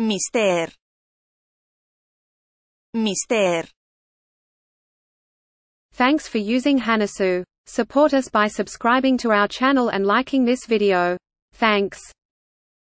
Mister. Mister. Thanks for using Hanasu. Support us by subscribing to our channel and liking this video. Thanks.